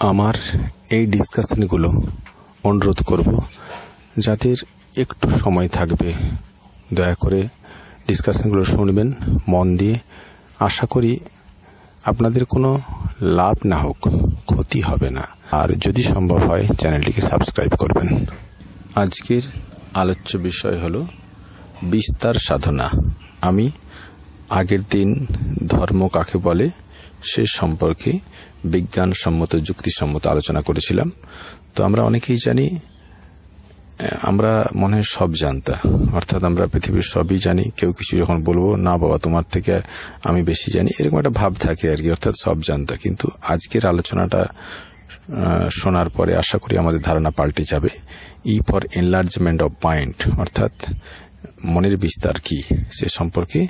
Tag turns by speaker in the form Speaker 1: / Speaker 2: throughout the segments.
Speaker 1: আমার এই ডিসকাশনগুলো অনুরোধ করব যাদের একটু সময় থাকবে। দয়া করে ডিসকাশনগুলো শুনবেন, মন দিয়ে। আশা করি আপনাদের কোনো লাভ না হোক, ক্ষতি হবে না। আর যদি সম্ভব হয়, চ্যানেলটিকে সাবস্ক্রাইব করবেন। আজকের আলোচ্য বিষয় হলো বিস্তার সাধনা। আমি আগের দিন ধর্ম কাকে বলে সে সম্পর্কে বিজ্ঞানসম্মত, যুক্তিসম্মত আলোচনা করেছিলাম। তো আমরা অনেকেই জানি, আমরা মনে সব জানতা। অর্থাৎ আমরা পৃথিবীর সবই জানি, কেউ কিছু যখন বলব, না বাবা, তোমার থেকে আমি বেশি জানি, এরকম একটা ভাব থাকে আর কি, অর্থাৎ সব জানতা। কিন্তু আজকের আলোচনাটা শোনার পরে আশা করি আমাদের ধারণা পাল্টে যাবে। E for enlargement of mind, অর্থাৎ মনের বিস্তার কি, সে সম্পর্কে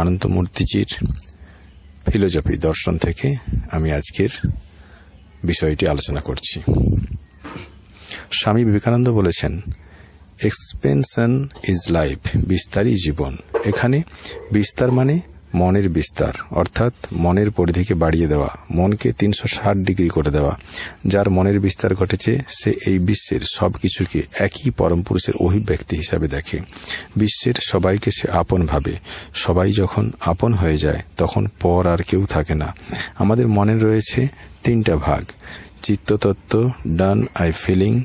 Speaker 1: আনন্দ মূর্তিজির ফিলোজফি দর্শন থেকে আমি আজকের বিষয়টি আলোচনা করছি। স্বামী বিবেকানন্দ বলেছেন এক্সপেনশন ইজ লাইফ বিস্তারই জীবন। এখানে বিস্তার মানে মনের বিস্তার, অর্থাৎ মনের পরিধিকে বাড়িয়ে দেওয়া, মনকে তিনশো ষাট ডিগ্রি করে দেওয়া। যার মনের বিস্তার ঘটেছে, সে এই বিশ্বের সব কিছুকে একই পরম পুরুষের অভিব্যক্তি হিসাবে দেখে। বিশ্বের সবাইকে সে আপন ভাবে। সবাই যখন আপন হয়ে যায়, তখন পর আর কেউ থাকে না। আমাদের মনে রয়েছে তিনটা ভাগ। চিত্ততত্ত্ব, ডান আই ফিলিং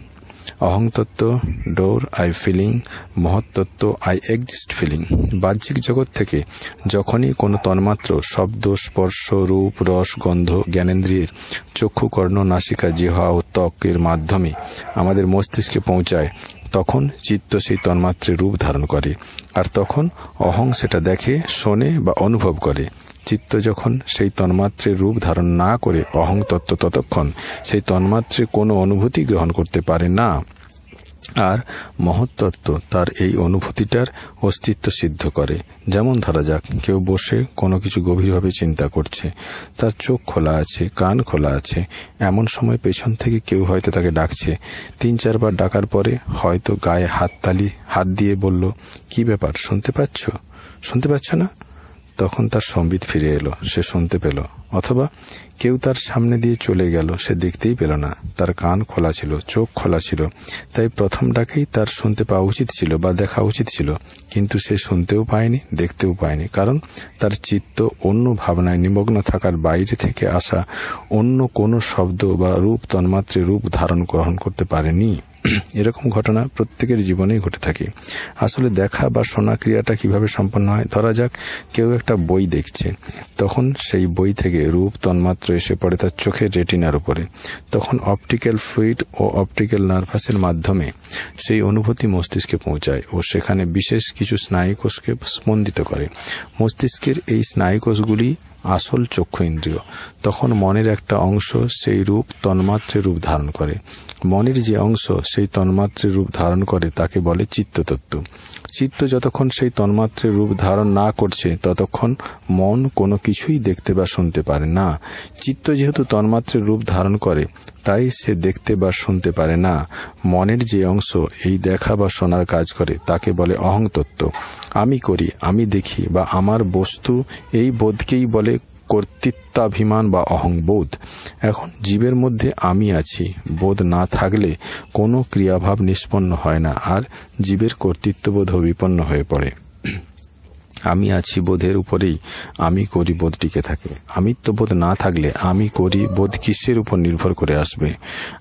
Speaker 1: অহংতত্ত্ব ডোর, আই ফিলিং মহত্তত্ত্ব আই এক্সিস্ট ফিলিং। বাহ্যিক জগৎ থেকে যখনই কোনো তন্মাত্র শব্দ, স্পর্শ, রূপ, রস, গন্ধ, জ্ঞানেন্দ্রিয়ের চক্ষু, কর্ণ, নাসিকা জিহা ও ত্বকের মাধ্যমে আমাদের মস্তিষ্কে পৌঁছায়, তখন চিত্ত সেই তন্মাত্রে রূপ ধারণ করে। আর তখন অহং সেটা দেখে, শোনে বা অনুভব করে। চিত্ত যখন সেই তন্মাত্রে রূপ ধারণ না করে অহং তত্ত্ব ততক্ষণ, সেই তন্মাত্রে কোনো অনুভূতি গ্রহণ করতে পারে না। আর মহত্তত্ত্ব তার এই অনুভূতিটার অস্তিত্ব সিদ্ধ করে। যেমন ধরা যাক, কেউ বসে কোনো কিছু গভীরভাবে চিন্তা করছে, তার চোখ খোলা আছে, কান খোলা আছে, এমন সময় পেছন থেকে কেউ হয়তো তাকে ডাকছে। তিন চারবার ডাকার পরে হয়তো গায়ে হাততালি, হাত দিয়ে বলল, কি ব্যাপার, শুনতে পাচ্ছ? শুনতে পাচ্ছ না? তখন তার সম্বিত ফিরে এলো, সে শুনতে পেল, অথবা কেউ তার সামনে দিয়ে চলে গেল, সে দেখতেই পেল না। তার কান খোলা ছিল, চোখ খোলা ছিল, তাই প্রথম ডাকেই তার শুনতে পাওয়া উচিত ছিল বা দেখা উচিত ছিল, কিন্তু সে শুনতেও পায়নি, দেখতেও পায়নি, কারণ তার চিত্ত অন্য ভাবনায় নিমগ্ন থাকার বাইরে থেকে আসা অন্য কোনো শব্দ বা রূপ তন্মাত্রে রূপ ধারণ গ্রহণ করতে পারেনি। এরকম ঘটনা প্রত্যেকের জীবনেই ঘটে থাকে। আসলে দেখা বা শোনা ক্রিয়াটা কীভাবে সম্পন্ন হয়, ধরা যাক কেউ একটা বই দেখছে, তখন সেই বই থেকে রূপ তন্মাত্র এসে পড়ে তার চোখের রেটিনার উপরে। তখন অপটিক্যাল ফ্লুইড ও অপটিক্যাল নার্ভাসের মাধ্যমে সেই অনুভূতি মস্তিষ্কে পৌঁছায় ও সেখানে বিশেষ কিছু স্নায়ুকোষকে স্পন্দিত করে। মস্তিষ্কের এই স্নায়ুকোষগুলি আসল চক্ষু ইন্দ্রিয়। তখন মনের একটা অংশ সেই রূপ তন্মাত্রে রূপ ধারণ করে। মনের যে অংশ সেই তন্মাত্রের রূপ ধারণ করে, তাকে বলে চিত্ততত্ত্ব। চিত্ত যতক্ষণ সেই তন্মাত্রের রূপ ধারণ না করছে, ততক্ষণ মন কোনো কিছুই দেখতে বা শুনতে পারে না। চিত্ত যেহেতু তন্মাত্রের রূপ ধারণ করে, তাই সে দেখতে বা শুনতে পারে না। মনের যে অংশ এই দেখা বা শোনার কাজ করে, তাকে বলে অহংতত্ত্ব। আমি করি, আমি দেখি বা আমার বস্তু এই বোধকেই বলে কর্তৃত্বাভিমান বা অহংবোধ। এখন জীবের মধ্যে আমি আছি। বোধ না থাকলে কোনো ক্রিয়াভাব নিষ্পন্ন হয় না, আর জীবের কর্তৃত্ববোধ বিপন্ন হয়ে পড়ে। আমি আছি বোধের উপরেই, আমি করি বোধ টিকে থাকে। আমিত্ববোধ না থাকলে আমি করি বোধ কিসের উপর নির্ভর করে আসবে?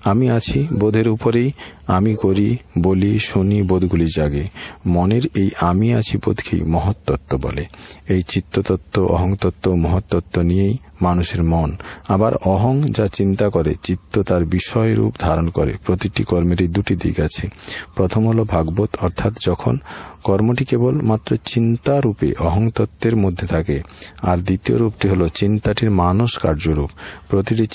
Speaker 1: আমি আছি বোধের উপরেই, আমি করি, বলি, শুনি বোধগুলি জাগে। মনের এই আমি আছি বোধকেই মহত্তত্ত্ব বলে। এই চিত্ততত্ত্ব, অহংতত্ত্ব মহত্তত্ত্ব নিয়েই মানুষের মন। আবার অহং যা চিন্তা করে, চিত্ত তার বিষয় রূপ ধারণ করে। প্রতিটি কর্মেরই দুটি দিক আছে। প্রথম হলো ভাগবত, অর্থাৎ যখন কর্মটি কেবল মাত্র চিন্তা রূপে অহংতত্ত্বের মধ্যে থাকে। আর দ্বিতীয় রূপটি হলো চিন্তাটির মানস কার্যরূপ। প্রতিটি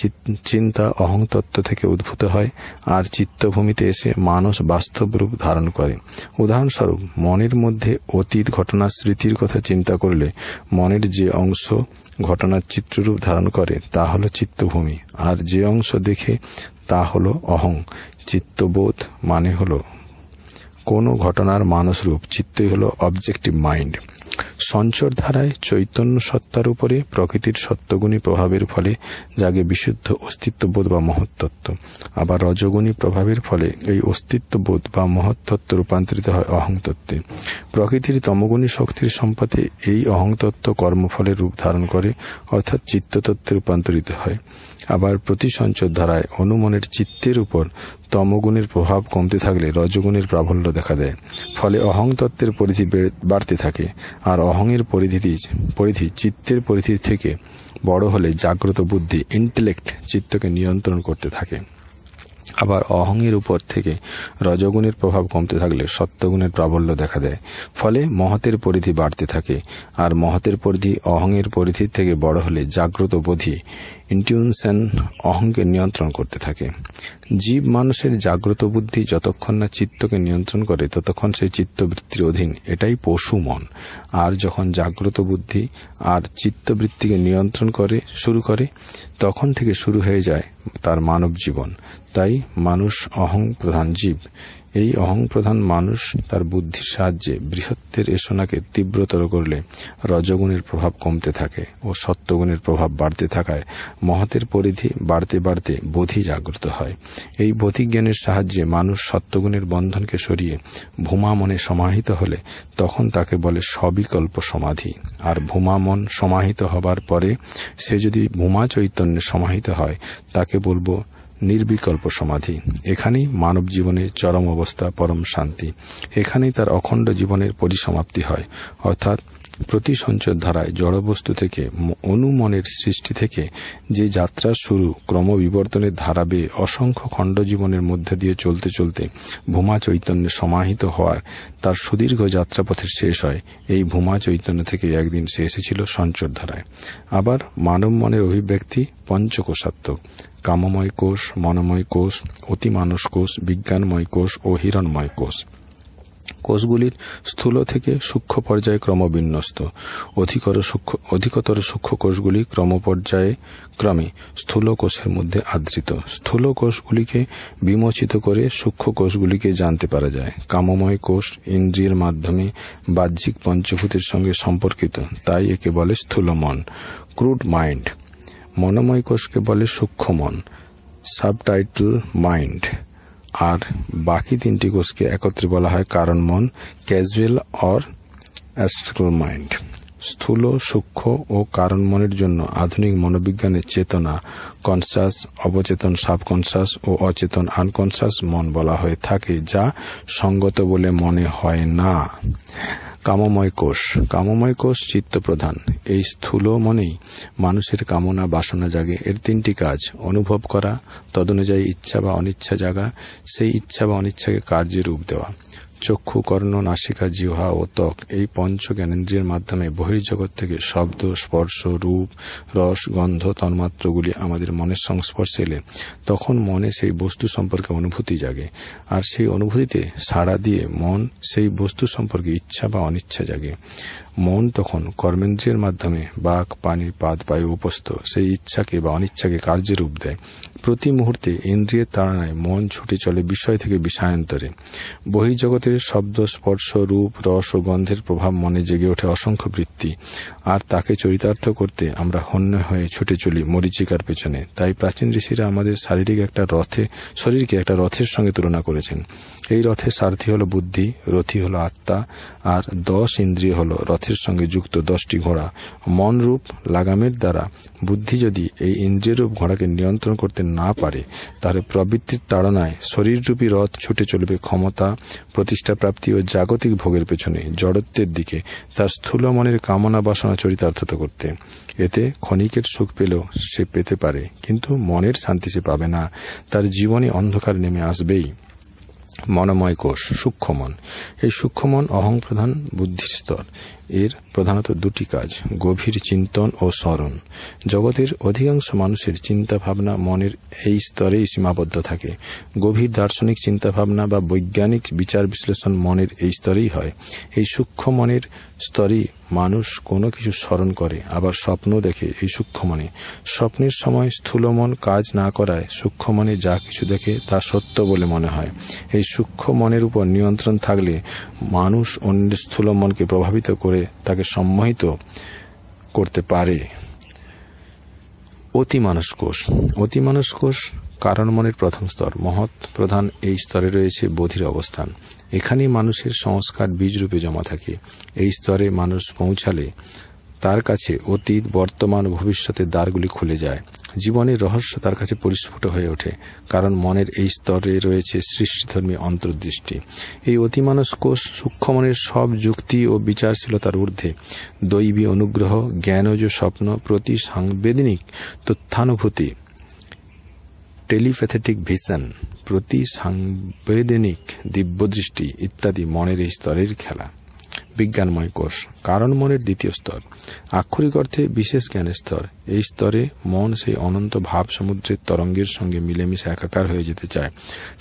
Speaker 1: চিন্তা অহংতত্ত্ব থেকে উদ্ভূত হয় আর চিত্তভূমিতে এসে মানুষ বাস্তব রূপ ধারণ করে। উদাহরণস্বরূপ, মনের মধ্যে অতীত ঘটনা স্মৃতির কথা চিন্তা করলে মনের যে অংশ ঘটনার চিত্ররূপ ধারণ করে তা হলো চিত্তভূমি। আর যে অংশ দেখে তা হলো অহং। চিত্তবোধ মানে হলো কোনো ঘটনার মানসরূপ, চিত্তই হলো অবজেক্টিভ মাইন্ড সঞ্চর ধারায় চৈতন্য সত্তার উপরে প্রকৃতির সত্যগুণী প্রভাবের ফলে জাগে বিশুদ্ধ অস্তিত্ববোধ বা মহত্তত্ত্ব আবার রজগুণী প্রভাবের ফলে এই অস্তিত্ববোধ বা মহত্তত্ত্ব রূপান্তরিত হয় অহংতত্ত্বে। প্রকৃতির তমগুণী শক্তির সম্পাতে এই অহংতত্ত্ব কর্মফলের রূপ ধারণ করে, অর্থাৎ চিত্ততত্ত্বে রূপান্তরিত হয়। আবার প্রতি সঞ্চর ধারায় অনুমনের চিত্তের উপর তমগুণের প্রভাব কমতে থাকলে রজগুণের প্রাবল্য দেখা দেয়। ফলে অহং তত্ত্বের পরিধি বাড়তে থাকে। আর অহংয়ের পরিধি পরিধি চিত্তের পরিধি থেকে বড় হলে জাগ্রত বুদ্ধি ইন্টেলেক্ট চিত্তকে নিয়ন্ত্রণ করতে থাকে। আবার অহংয়ের উপর থেকে রজগুণের প্রভাব কমতে থাকলে সত্যগুণের প্রাবল্য দেখা দেয়। ফলে মহতের পরিধি বাড়তে থাকে আর মহতের পরিধি অহংয়ের পরিধি থেকে বড় হলে জাগ্রত বোধি ইন্টিউনশন অহংকে নিয়ন্ত্রণ করতে থাকে। জীব মানুষের জাগ্রত বুদ্ধি যতক্ষণ না চিত্তকে নিয়ন্ত্রণ করে, ততক্ষণ সেই চিত্তবৃত্তির অধীন এটাই পশু মন। আর যখন জাগ্রত বুদ্ধি আর চিত্তবৃত্তিকে নিয়ন্ত্রণ করে, শুরু করে, তখন থেকে শুরু হয়ে যায় তার মানব জীবন। তাই মানুষ অহং প্রধান জীব। এই অহং প্রধান মানুষ তার বুদ্ধির সাহায্যে বৃহত্তের এসোনাকে তীব্রতর করলে রজগুণের প্রভাব কমতে থাকে ও সত্যগুণের প্রভাব বাড়তে থাকায় মহতের পরিধি বাড়তে বাড়তে বোধি জাগ্রত হয়। এই বোধি জ্ঞানের সাহায্যে মানুষ সত্যগুণের বন্ধনকে সরিয়ে ভূমা মনে সমাহিত হলে তখন তাকে বলে সবিকল্প সমাধি। আর ভূমা মন সমাহিত হবার পরে সে যদি ভূমা চৈতন্যে সমাহিত হয়, তাকে বলব নির্বিকল্প সমাধি। এখানেই মানব জীবনের চরম অবস্থা, পরম শান্তি। এখানেই তার অখণ্ড জীবনের পরিসমাপ্তি হয়। অর্থাৎ প্রতি সঞ্চয় ধারায় জড়বস্তু থেকে, অনুমনের সৃষ্টি থেকে যে যাত্রার শুরু ক্রমবিবর্তনের ধারা বেয়ে অসংখ্য খণ্ড জীবনের মধ্যে দিয়ে চলতে চলতে ভূমা চৈতন্যে সমাহিত হওয়ার তার সুদীর্ঘ যাত্রাপথের শেষ হয়। এই ভূমা চৈতন্য থেকে একদিন সে এসেছিল সঞ্চর ধারায়। আবার মানব মনের অভিব্যক্তি পঞ্চকোষাত্মক কামময় কোষ, মনময় কোষ অতিমানস কোষ, বিজ্ঞানময় কোষ ও হিরণময় কোষ। কোষগুলির স্থূল থেকে সূক্ষ্ম পর্যায়ে ক্রমবিন্যস্ত। অধিকর সূক্ষ্ম, অধিকতর সূক্ষ্ম কোষগুলি ক্রমপর্যায়ে ক্রমে স্থূল কোষের মধ্যে আদৃত স্থূল কোষগুলিকে বিমোচিত করে সূক্ষ্ম কোষগুলিকে জানতে পারা যায়। কামময় কোষ ইন্দ্রিয়ের মাধ্যমে বাহ্যিক পঞ্চভূতের সঙ্গে সম্পর্কিত, তাই একে বলে স্থূল মন ক্রুড মাইন্ড। মনোময় কোষকে বলে সূক্ষ্ম মন সাবটাইটেল মাইন্ড। আর বাকি তিনটি কোষকে একত্রে বলা হয় কারণ মন ক্যাজুয়াল অর অ্যাস্ট্রাল মাইন্ড। স্থূল, সূক্ষ্ম ও কারণ মনের জন্য আধুনিক মনোবিজ্ঞানের চেতনা, কনসাস, অবচেতন সাবকনসাস ও অচেতন আনকনসাস মন বলা হয়ে থাকে, যা সঙ্গত বলে মনে হয় না। কামময় কোষ। কামময় কোষ চিত্তপ্রধান। এই স্থূল মনেই মানুষের কামনা, বাসনা জাগে। এর তিনটি কাজ, অনুভব করা, তদনুযায়ী ইচ্ছা বা অনিচ্ছা জাগা। সেই ইচ্ছা বা অনিচ্ছাকে কার্যে রূপ দেওয়া। চক্ষু, কর্ণ, নাসিকা, জিহ্বা ও ত্বক এই পঞ্চ জ্ঞানেন্দ্রিয়ের মাধ্যমে বহির্জগৎ থেকে শব্দ, স্পর্শ, রূপ, রস, গন্ধ, তন্মাত্রগুলি আমাদের মনের সংস্পর্শে এলে তখন মনে সেই বস্তু সম্পর্কে অনুভূতি জাগে। আর সেই অনুভূতিতে সাড়া দিয়ে মন সেই বস্তু সম্পর্কে ইচ্ছা বা অনিচ্ছা জাগে। মন তখন কর্মেন্দ্রিয়ের মাধ্যমে বাক, পানি, পাদ, বায়ু উপস্থ। সেই ইচ্ছাকে বা অনিচ্ছাকে কার্যে রূপ দেয়। প্রতি মুহূর্তে ইন্দ্রিয়ের তাড়নায় মন ছুটে চলে বিষয় থেকে বিষয়ান্তরে। বহির্জগতের শব্দ, স্পর্শ, রূপ, রস ও গন্ধের প্রভাব মনে জেগে ওঠে অসংখ্য বৃত্তি। আর তাকে চরিতার্থ করতে আমরা হন্য হয়ে ছুটে চলি মরিচিকার পেছনে। তাই প্রাচীন ঋষিরা আমাদের শারীরিক একটা রথে, শরীরকে একটা রথের সঙ্গে তুলনা করেছেন। এই রথের সারথি হলো বুদ্ধি, রথি হলো আত্মা, আর দশ ইন্দ্রিয় হলো রথের সঙ্গে যুক্ত দশটি ঘোড়া। মন রূপ লাগামের দ্বারা বুদ্ধি যদি এই ইন্দ্রিয়রূপ ঘোড়াকে নিয়ন্ত্রণ করতে না পারে, তাহলে প্রবৃত্তির তাড়নায় শরীররূপী রথ ছুটে চলবে ক্ষমতা, প্রতিষ্ঠা প্রাপ্তি ও জাগতিক ভোগের পেছনে জড়ত্বের দিকে, তার স্থূল মনের কামনা বাসনা চরিতার্থতা করতে। এতে ক্ষণিকের সুখ পেলেও সে পেতে পারে, কিন্তু মনের শান্তি সে পাবে না। তার জীবনে অন্ধকার নেমে আসবেই। মনোময় কোষ সূক্ষ্মমন। এই সূক্ষ্মমন অহং প্রধান বুদ্ধির স্তর এর প্রধানত দুটি কাজ, গভীর চিন্তন ও স্মরণ। জগতের অধিকাংশ মানুষের চিন্তা ভাবনা মনের এই স্তরেই সীমাবদ্ধ থাকে। গভীর দার্শনিক চিন্তা ভাবনা বা বৈজ্ঞানিক বিচার বিশ্লেষণ মনের এই স্তরেই হয়। এই সূক্ষ্ম মনের স্তরেই মানুষ কোনো কিছু স্মরণ করে, আবার স্বপ্ন দেখে এই সূক্ষ্ম মনে। স্বপ্নের সময় স্থূল মন কাজ না করায় সূক্ষ্ম মনে যা কিছু দেখে তা সত্য বলে মনে হয়। এই সূক্ষ্ম মনের উপর নিয়ন্ত্রণ থাকলে মানুষ অন্যের স্থূল মনকে প্রভাবিত করে তাকে তাকে সম্মোহিত করতে পারে। অতিমানস কোষ অতিমানস কোষ কারণ মনের প্রথম স্তর। মহৎ প্রধান এই স্তরে রয়েছে বোধির অবস্থান। এখানেই মানুষের সংস্কার বীজরূপে জমা থাকে। এই স্তরে মানুষ পৌঁছালে তার কাছে অতীত, বর্তমান, ভবিষ্যতের দ্বারগুলি খুলে যায়। জীবনের রহস্য তার কাছে পরিস্ফুট হয়ে ওঠে, কারণ মনের এই স্তরে রয়েছে সৃষ্টিধর্মী অন্তর্দৃষ্টি। এই অতিমানস কোষ সূক্ষ্মমনের সব যুক্তি ও বিচারশীলতার ঊর্ধ্বে। দৈবী অনুগ্রহ, জ্ঞানজ স্বপ্ন, প্রতি সাংবেদনিক তথ্যানুভূতি, টেলিপ্যাথেটিক ভিশন, প্রতি সাংবেদনিক দিব্যদৃষ্টি ইত্যাদি মনের এই স্তরের খেলা। বিজ্ঞানময় কোষ, কারণ মনের দ্বিতীয় স্তর। আক্ষরিক অর্থে বিশেষ জ্ঞানের স্তর। এই স্তরে মন সেই অনন্ত ভাব সমুদ্রের তরঙ্গের সঙ্গে মিলেমিশে একাকার হয়ে যেতে চায়।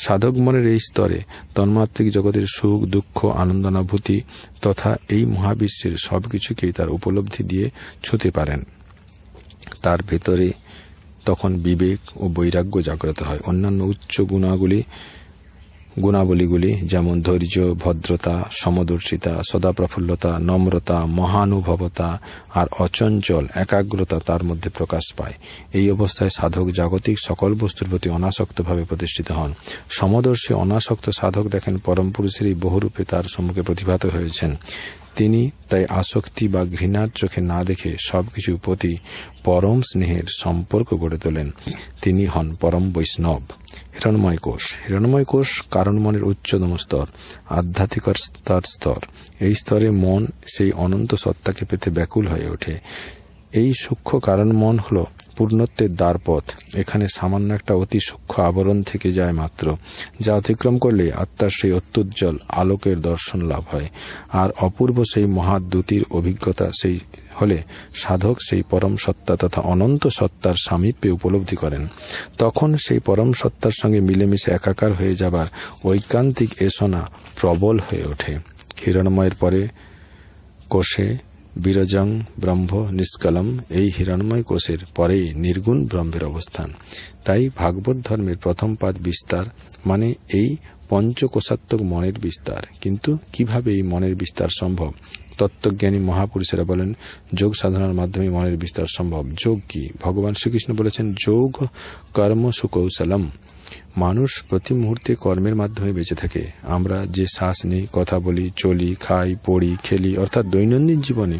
Speaker 1: সাধক মনের এই স্তরে তন্মাত্রিক জগতের সুখ, দুঃখ, আনন্দানুভূতি তথা এই মহাবিশ্বের সব কিছুকেই তার উপলব্ধি দিয়ে ছুঁতে পারেন। তার ভেতরে তখন বিবেক ও বৈরাগ্য জাগ্রত হয়। অন্যান্য উচ্চ গুণাগুলি গুণাবলীগুলি যেমন ধৈর্য, ভদ্রতা, সমদর্শিতা, সদাপ্রফুল্লতা, নম্রতা, মহানুভবতা আর অচঞ্চল, একাগ্রতা তার মধ্যে প্রকাশ পায়। এই অবস্থায় সাধক জাগতিক সকল বস্তুর প্রতি অনাসক্তভাবে প্রতিষ্ঠিত হন। সমদর্শী অনাসক্ত সাধক দেখেন পরম পুরুষেরই বহুরূপে তার সম্মুখে প্রতিভাত হয়েছেন। তিনি তাই আসক্তি বা ঘৃণার চোখে না দেখে সবকিছুর প্রতি পরম স্নেহের সম্পর্ক গড়ে তোলেন। তিনি হন পরম বৈষ্ণব। হিরণময় কোষ। হিরণময় কোষ কারণ মনের উচ্চতম স্তর আধ্যাত্মিকতার স্তর। এই স্তরে মন সেই অনন্ত সত্তাকে পেতে ব্যাকুল হয়ে ওঠে। এই সূক্ষ্ম কারণ মন হল পূর্ণত্বের দ্বারপথ এখানে সামান্য একটা অতি সূক্ষ্ম আবরণ থেকে যায় মাত্র, যা অতিক্রম করলে আত্মার সেই অত্যুজ্জ্বল আলোকের দর্শন লাভ হয়। আর অপূর্ব সেই মহাদ্যুতির অভিজ্ঞতা সেই হলে সাধক সেই পরম সত্তা তথা অনন্ত সত্তার সামীপ্যে উপলব্ধি করেন। তখন সেই পরম সত্তার সঙ্গে মিলেমিশে একাকার হয়ে যাবার ঐকান্তিক এসনা প্রবল হয়ে ওঠে। হিরণময়ের পরে কোষে বিরজং ব্রহ্ম নিষ্কলম, এই হিরণময় কোষের পরেই নির্গুণ ব্রহ্মের অবস্থান। তাই ভাগবত ধর্মের প্রথম পাদ বিস্তার মানে এই পঞ্চকোষাত্মক মনের বিস্তার। কিন্তু কীভাবে এই মনের বিস্তার সম্ভব? তত্ত্বজ্ঞানী মহাপুরুষেরা বলেন, যোগ সাধনার মাধ্যমে মনের বিস্তার সম্ভব। যোগ কি? ভগবান শ্রীকৃষ্ণ বলেছেন, যোগ কর্ম সুকৌশলম। মানুষ প্রতি মুহূর্তে কর্মের মাধ্যমে বেঁচে থাকে। আমরা যে শ্বাস নিই, কথা বলি, চলি, খাই, পড়ি, খেলি, অর্থাৎ দৈনন্দিন জীবনে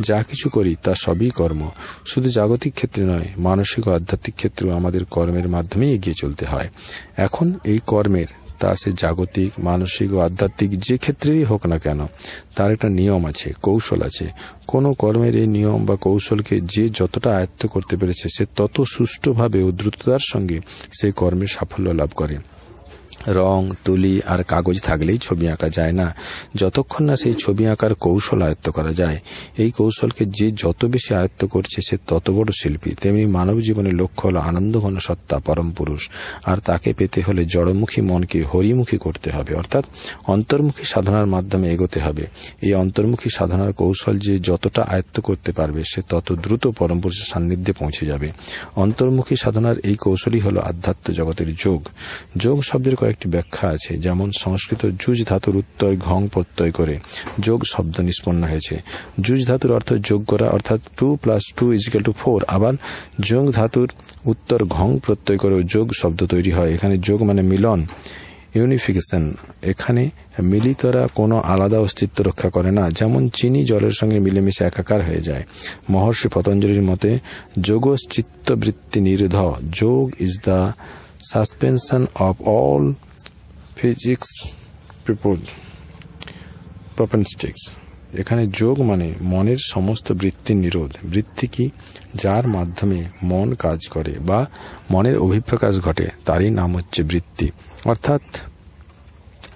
Speaker 1: যা কিছু করি, তা সবই কর্ম। শুধু জাগতিক ক্ষেত্রে নয়, মানসিক ও আধ্যাত্মিক ক্ষেত্রেও আমাদের কর্মের মাধ্যমে এগিয়ে চলতে হয়। এখন এই কর্মের তা সে জাগতিক, মানসিক ও আধ্যাত্মিক যে ক্ষেত্রেই হোক না কেন, তার একটা নিয়ম আছে, কৌশল আছে। কোনো কর্মের এই নিয়ম বা কৌশলকে যে যতটা আয়ত্ত করতে পেরেছে, সে তত সুষ্ঠুভাবে ও দ্রুততার সঙ্গে সেই কর্মের সাফল্য লাভ করে। রং, তুলি আর কাগজ থাকলেই ছবি আঁকা যায় না। যতক্ষণ না সেই ছবি আঁকার কৌশল আয়ত্ত করা যায়। এই কৌশলকে যে যত বেশি আয়ত্ত করছে সে তত বড় শিল্পী। তেমনি মানব জীবনের লক্ষ্য হলো আনন্দঘন সত্তা, পরম পুরুষ। আর তাকে পেতে হলে জড়মুখী মনকে হরিমুখী করতে হবে। অর্থাৎ অন্তর্মুখী সাধনার মাধ্যমে এগোতে হবে। এই অন্তর্মুখী সাধনার কৌশল যে যতটা আয়ত্ত করতে পারবে, সে তত দ্রুত পরম পুরুষের সান্নিধ্যে পৌঁছে যাবে। অন্তর্মুখী সাধনার এই কৌশলই হলো আধ্যাত্ম জগতের যোগ। যোগ শব্দের কয়েকটি ব্যাখ্যা আছে। যেমন, সংস্কৃত যুজ ধাতুর উত্তর ঘং প্রত্যয় করে, যোগ শব্দ নিষ্পন্ন হয়েছে। যুজ ধাতুর অর্থ যোগ করা, অর্থাৎ two plus two is equal to four. আবার, যোগ ধাতুর উত্তর ঘং প্রত্যয় করে যোগ শব্দ তৈরি হয়। এখানে যোগ মানে মিলন, ইউনিফিকেশন। এখানে মিলিতরা কোনো আলাদা অস্তিত্ব রক্ষা করে না। যেমন, চিনি জলের সঙ্গে মিলেমিশে একাকার হয়ে যায়। মহর্ষি পতঞ্জলির মতে যোগ চিত্তবৃত্তি নিরোধ yoga is the suspension of all physics propensities এখানে যোগ মানে মনের সমস্ত বৃত্তির নিরোধ। বৃত্তি কি? যার মাধ্যমে মন কাজ করে বা মনের অভিপ্রকাশ ঘটে, তারই নাম হচ্ছে বৃত্তি। অর্থাৎ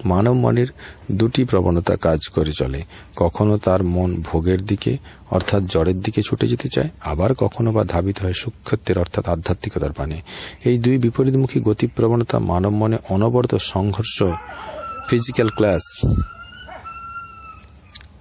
Speaker 1: মানব মনের দুটি প্রবণতা কাজ করে চলে। কখনো তার মন ভোগের দিকে, অর্থাৎ জড়ের দিকে ছুটে যেতে চায়, আবার কখনো বা ধাবিত হয় সূক্ষ্মত্বের, অর্থাৎ আধ্যাত্মিকতার পানে। এই দুই বিপরীতমুখী গতি প্রবণতা মানব মনে অনবরত সংঘর্ষ ফিজিক্যাল ক্লাস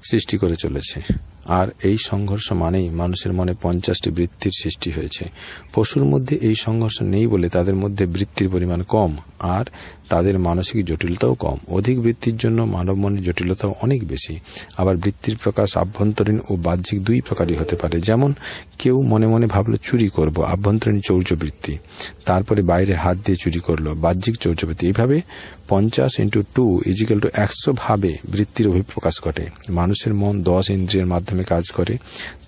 Speaker 1: সৃষ্টি করে চলেছে। আর এই সংঘর্ষ মানেই মানুষের মনে পঞ্চাশটি বৃত্তির সৃষ্টি হয়েছে। পশুর মধ্যে এই সংঘর্ষ নেই বলে তাদের মধ্যে বৃত্তির পরিমাণ কম। আর তাদের মানসিক জটিলতাও কম। অধিক বৃত্তির জন্য মানব মনের জটিলতাও অনেক বেশি। আবার বৃত্তির প্রকাশ আভ্যন্তরীণ ও বাহ্যিক দুই প্রকারই হতে পারে। যেমন, কেউ মনে মনে ভাবলো, চুরি করব। আভ্যন্তরীণ চৌর্যবৃত্তি। তারপরে বাইরে হাত দিয়ে চুরি করল, বাহ্যিক চৌর্যবৃত্তি। এইভাবে পঞ্চাশ ইন্টু টু ইজিক্যাল টু একশো ভাবে বৃত্তির অভিপ্রকাশ ঘটে। মানুষের মন দশ ইন্দ্রিয়ের মাধ্যমে কাজ করে।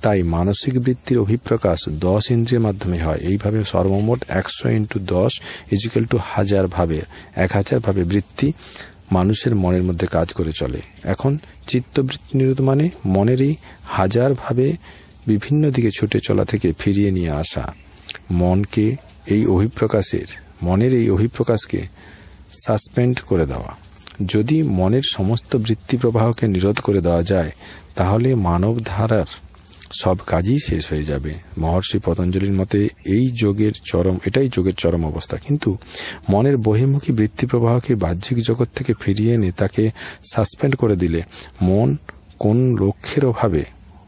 Speaker 1: তাই মানসিক বৃত্তির অভিপ্রকাশ দশ ইন্দ্রিয়ের মাধ্যমে হয়। এইভাবে সর্বমোট একশো ইন্টু দশ ইজিক্যাল টু হাজার ভাবে, এক হাজার ভাবে বৃত্তি মানুষের মনের মধ্যে কাজ করে চলে। এখন চিত্তবৃত্তি নিরোধ মানে মনেরই হাজারভাবে বিভিন্ন দিকে ছুটে চলা থেকে ফিরিয়ে নিয়ে আসা। মনকে এই অভিপ্রকাশের, মনের এই অভিপ্রকাশকে সাসপেন্ড করে দেওয়া। যদি মনের সমস্ত বৃত্তি প্রবাহকে নিরোধ করে দেওয়া যায়, তাহলে মানব ধারার সব কাজই শেষ হয়ে যাবে। মহর্ষি পতঞ্জলির মতে এই যোগের চরম, এটাই যোগের চরম অবস্থা। কিন্তু মনের বহির্মুখী বৃত্তি প্রবাহকে বাহ্যিক জগৎ থেকে ফিরিয়ে এনে তাকে সাসপেন্ড করে দিলে মন কোন লক্ষ্যের অভাবে,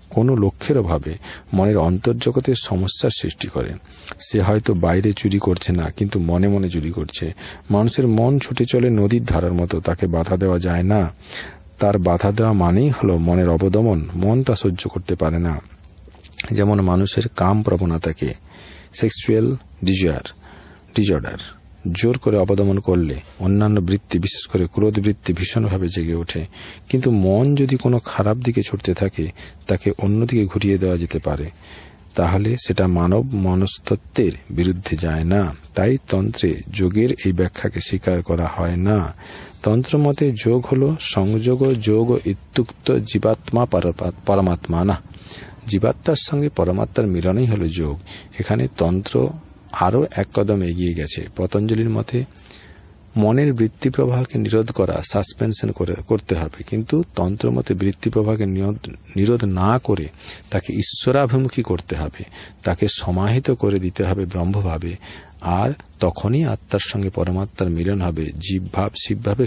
Speaker 1: কোনো লক্ষ্যের অভাবে মনের অন্তর্জগতের সমস্যার সৃষ্টি করে। সে হয়তো বাইরে চুরি করছে না, কিন্তু মনে মনে চুরি করছে। মানুষের মন ছুটে চলে নদীর ধারার মতো, তাকে বাধা দেওয়া যায় না। তার বাধা দেওয়া মানেই হলো মনের অবদমন। মন তা সহ্য করতে পারে না। যেমন মানুষের কাম প্রবণতাকে সেক্সুয়াল ডিজায়ার ডিজর্ডার জোর করে অবদমন করলে অন্যান্য বৃত্তি, বিশেষ করে ক্রোধ বৃত্তি ভীষণভাবে জেগে ওঠে। কিন্তু মন যদি কোনো খারাপ দিকে ছুটতে থাকে, তাকে অন্যদিকে ঘুরিয়ে দেওয়া যেতে পারে। তাহলে সেটা মানব মনস্তত্ত্বের বিরুদ্ধে যায় না। তাই তন্ত্রে যোগের এই ব্যাখ্যাকে স্বীকার করা হয় না। তন্ত্র মতে যোগ হল সংযোগ যোগ ইত্যুক্ত জীবাত্মা পরমাত্মা না জীবাত্মার সঙ্গে পরমাত্মার মিলনই হলো যোগ। এখানে তন্ত্র আরও এক কদম এগিয়ে গেছে। পতঞ্জলির মতে, মনের বৃত্তি প্রবাহকে নিরোধ করা সাসপেনশন করে করতে হবে। কিন্তু তন্ত্রমতে বৃত্তি প্রবাহকে নিরোধ না করে তাকে ঈশ্বরাভিমুখী করতে হবে। তাকে সমাহিত করে দিতে হবে ব্রহ্মভাবে। আর তখনই আত্মার সঙ্গে পরমাত্মার মিলন হবে জীবভাব শিবভাবে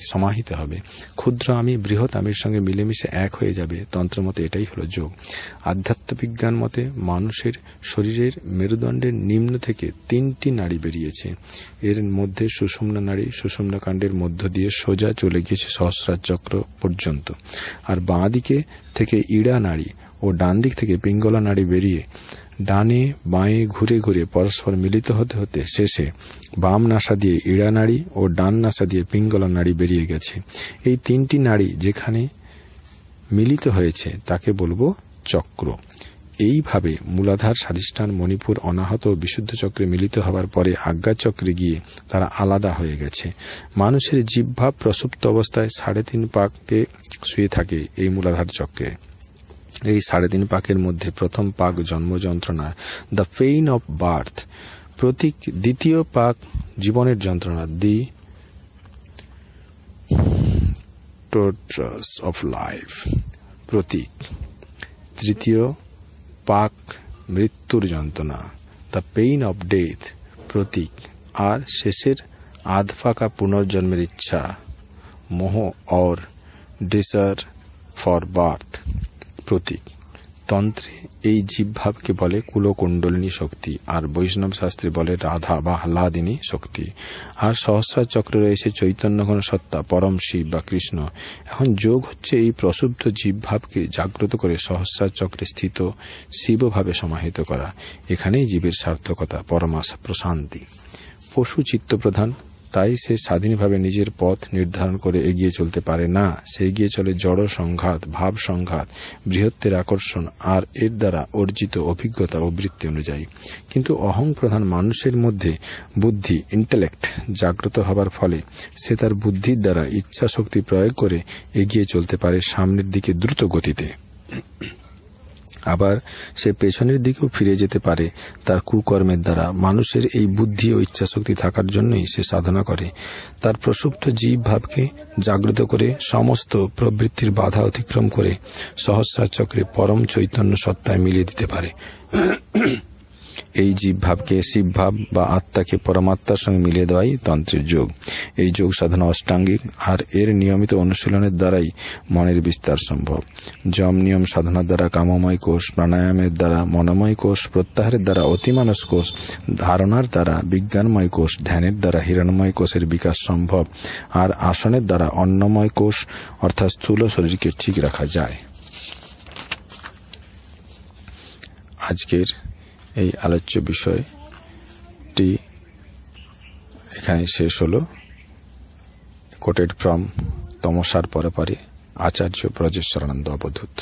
Speaker 1: সমাহিত হবে। ক্ষুদ্র আমি, বৃহৎ আমির সঙ্গে মিলেমিশে এক হয়ে যাবে, তন্ত্রমতে এটাই হলো যোগ। আধ্যাত্মবিজ্ঞান মতে মানুষের শরীরের মেরুদণ্ডের নিম্ন থেকে তিনটি নাড়ি বেরিয়েছে। এর মধ্যে সুষুম্না নাড়ি, সুষুম্না কাণ্ডের মধ্য দিয়ে সোজা চলে গিয়েছে সহস্রার চক্র পর্যন্ত। আর বাঁ দিকে থেকে ইড়া নাড়ি ও ডান দিক থেকে পিঙ্গলা নাড়ি বেরিয়ে ডানে বাঁয়ে ঘুরে ঘুরে পরস্পর মিলিত হতে হতে শেষে বাম নাসা দিয়ে ইড়া নাড়ি ও ডান নাসা দিয়ে পিঙ্গলা নাড়ি বেরিয়ে গেছে। এই তিনটি নাড়ি যেখানে মিলিত হয়েছে, তাকে বলব চক্র। এইভাবে মূলাধার স্বাধিষ্ঠান মণিপুর অনাহত ও বিশুদ্ধ চক্রে মিলিত হবার পরে আজ্ঞা চক্রে গিয়ে তারা আলাদা হয়ে গেছে। মানুষের জীবভাব প্রসুপ্ত অবস্থায় সাড়ে তিন পাকে শুয়ে থাকে এই মূলাধার চক্রে। এই সাড়ে তিন পাকের মধ্যে প্রথম পাক জন্ম যন্ত্রণা দ্য পেইন অফ বার্থ প্রতীক দ্বিতীয় পাক জীবনের যন্ত্রণা দি টোট্রাস অফ লাইফ প্রতীক তৃতীয় পাক মৃত্যুর যন্ত্রণা দ্য পেইন অফ ডেথ প্রতীক আর শেষের আধ ফাঁকা পুনর্জন্মের ইচ্ছা, মোহ অর ডিসার ফর বার্থ প্রতীক। তন্ত্রে এই জীবভাবকে বলে কুলকুণ্ডলিনী শক্তি, আর বৈষ্ণব শাস্ত্রে বলে রাধা বা হ্লাদিনী শক্তি। আর সহস্রার চক্রে রয়েছে চৈতন্যঘন সত্তা, পরম শিব বা কৃষ্ণ। এখন যোগ হচ্ছে এই প্রসুব্ধ জীবভাবকে জাগ্রত করে সহস্রার চক্রে স্থিত শিবভাবে সমাহিত করা। এখানেই জীবের সার্থকতা, পরমাস, প্রশান্তি। পশু চিত্তপ্রধান তাই সে স্বাধীনভাবে নিজের পথ নির্ধারণ করে এগিয়ে চলতে পারে না। সে এগিয়ে চলে জড় সংঘাত, ভাব সংঘাত, বৃহত্তের আকর্ষণ আর এর দ্বারা অর্জিত অভিজ্ঞতা ও বৃত্তি অনুযায়ী। কিন্তু অহং প্রধান মানুষের মধ্যে বুদ্ধি ইন্টালেক্ট জাগ্রত হবার ফলে সে তার বুদ্ধির দ্বারা ইচ্ছা শক্তি প্রয়োগ করে এগিয়ে চলতে পারে সামনের দিকে দ্রুত গতিতে। আবার সে পেছনের দিকেও ফিরে যেতে পারে তার কুকর্মের দ্বারা। মানুষের এই বুদ্ধি ও ইচ্ছাশক্তি থাকার জন্যই সে সাধনা করে। তার প্রসুপ্ত জীব ভাবকে জাগ্রত করে সমস্ত প্রবৃত্তির বাধা অতিক্রম করে সহস্রার চক্রে পরম চৈতন্য সত্তায় মিলিয়ে দিতে পারে। এই জীবভাবকে শিবভাব বা আত্মাকে পরমাত্মার সঙ্গে মিলিয়ে দেওয়াই তন্ত্রের যোগ। এই যোগ সাধনা অষ্টাঙ্গিক আর এর নিয়মিত অনুশীলনের দ্বারাই মনের বিস্তার সম্ভব। যম নিয়ম সাধনার দ্বারা কামময় কোষ, প্রাণায়ামের দ্বারা মনোময় কোষ, প্রত্যাহারের দ্বারা অতিমানস কোষ, ধারণার দ্বারা বিজ্ঞানময় কোষ, ধ্যানের দ্বারা হিরণময় কোষের বিকাশ সম্ভব। আর আসনের দ্বারা অন্নময় কোষ, অর্থাৎ স্থূল শরীরকে ঠিক রাখা যায়। আজকের এই আলোচ্য বিষয়টি এখানে শেষ হল। কোটেড ফ্রম তমসার পরে পরে আচার্য ব্রজেশ্বরানন্দ অবধূত